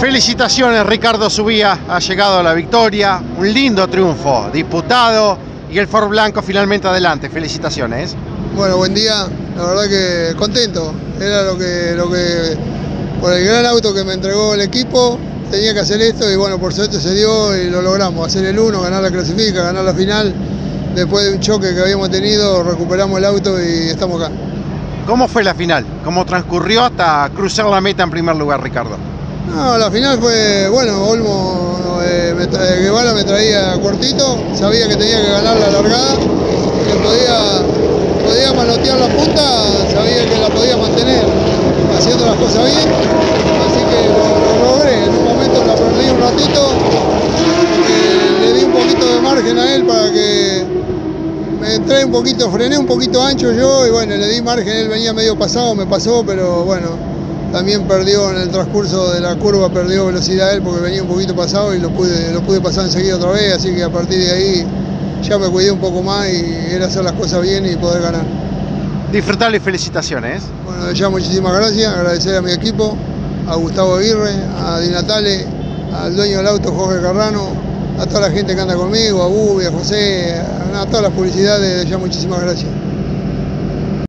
Felicitaciones Ricardo Subía, ha llegado a la victoria, un lindo triunfo, disputado y el Ford Blanco finalmente adelante, felicitaciones. Bueno, buen día, la verdad que contento, era lo que, lo que por el gran auto que me entregó el equipo, tenía que hacer esto y bueno, por suerte se dio y lo logramos, hacer el 1, ganar la clasifica, ganar la final, después de un choque que habíamos tenido, recuperamos el auto y estamos acá. ¿Cómo fue la final? ¿Cómo transcurrió hasta cruzar la meta en primer lugar, Ricardo? No, la final fue, bueno, Olmo eh, me Guevara me traía cortito, sabía que tenía que ganar la largada, que podía, podía manotear la punta, sabía que la podía mantener haciendo las cosas bien, así que lo, lo logré. En un momento la perdí un ratito, porque le di un poquito de margen a él para que me entré un poquito, frené un poquito ancho yo y bueno, le di margen, él venía medio pasado, me pasó, pero bueno, también perdió en el transcurso de la curva, perdió velocidad él porque venía un poquito pasado y lo pude, lo pude pasar enseguida otra vez, así que a partir de ahí ya me cuidé un poco más y era hacer las cosas bien y poder ganar. Disfrutar y felicitaciones. Bueno, ya muchísimas gracias, agradecer a mi equipo, a Gustavo Aguirre, a Di Natale, al dueño del auto Jorge Carrano, a toda la gente que anda conmigo, a Bubi, a José, a, a todas las publicidades, ya muchísimas gracias.